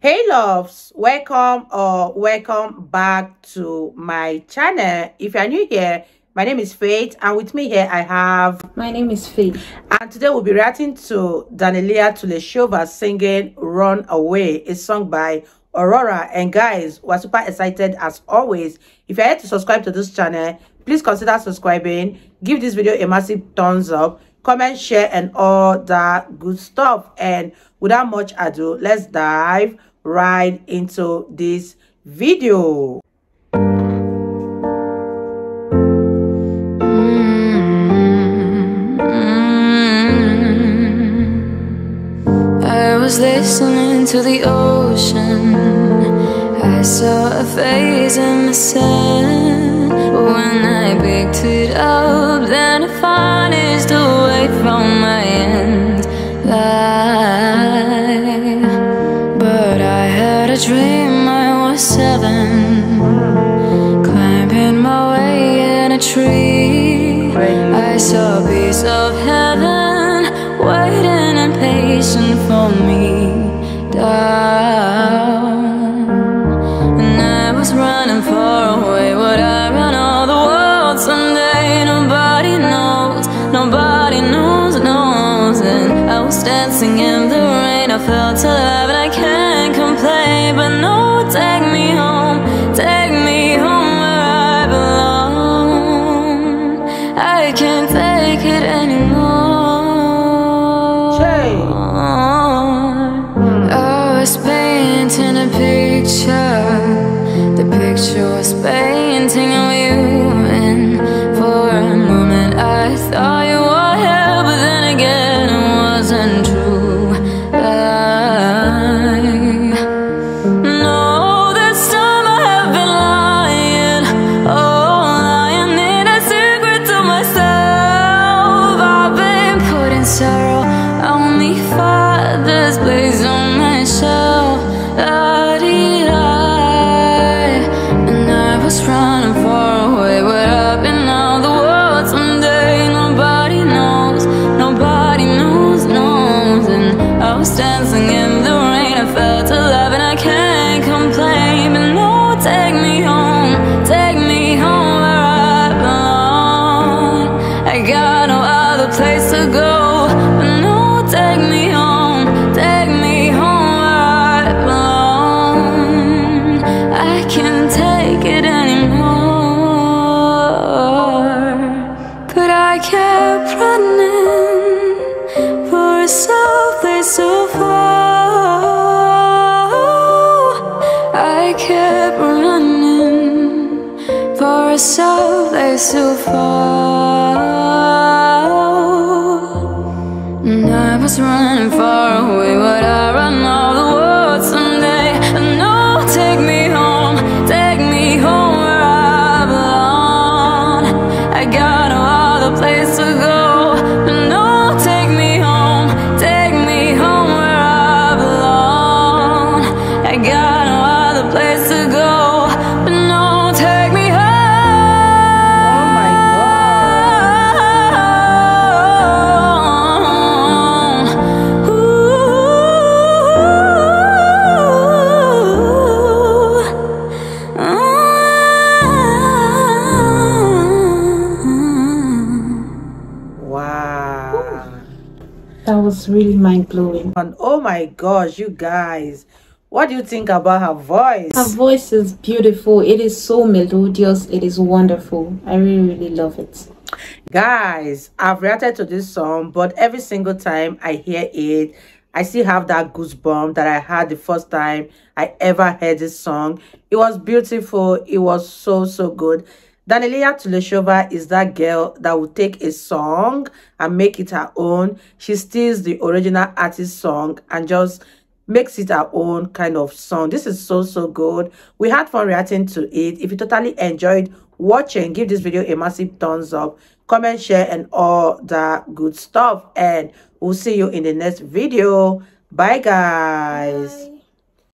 hey loves welcome or welcome back to my channel. If you're new here my name is faith and with me here i have my name is faith. And today we'll be reacting to daniela tuleshova singing run away a song by aurora. And guys we're super excited as always. If you're here to subscribe to this channel please consider subscribing. Give this video a massive thumbs up. Comment share and all that good stuff. And without much ado let's dive right into this video. Mm-hmm. I was listening to the ocean. I saw a face in the sand When I picked it up Then away dream I was seven. Climbing my way in a tree. I saw a piece of heaven Waiting and patient for me down. And I was running far away Would I run all the world someday? Nobody knows, nobody knows, knows And I was dancing in the rain I felt alive picture. The picture was painting was running far away I've been out the world someday. Nobody knows, nobody knows, knows. And I was dancing A someplace so far and I was running far away, but I run all the world someday. And no, take me home, take me home where I belong. I got no other place to go. Was really mind-blowing. And oh my gosh you guys what do you think about her voice? Her voice is beautiful. It is so melodious. It is wonderful. I really really love it. Guys i've reacted to this song but every single time i hear it i still have that goosebump that i had the first time i ever heard this song. It was beautiful. It was so so good Danelia Tuleshova is that girl that will take a song and make it her own. She steals the original artist song and just makes it her own kind of song. This is so, so good. We had fun reacting to it. If you totally enjoyed watching, give this video a massive thumbs up. Comment, share, and all that good stuff. And we'll see you in the next video. Bye, guys. Bye.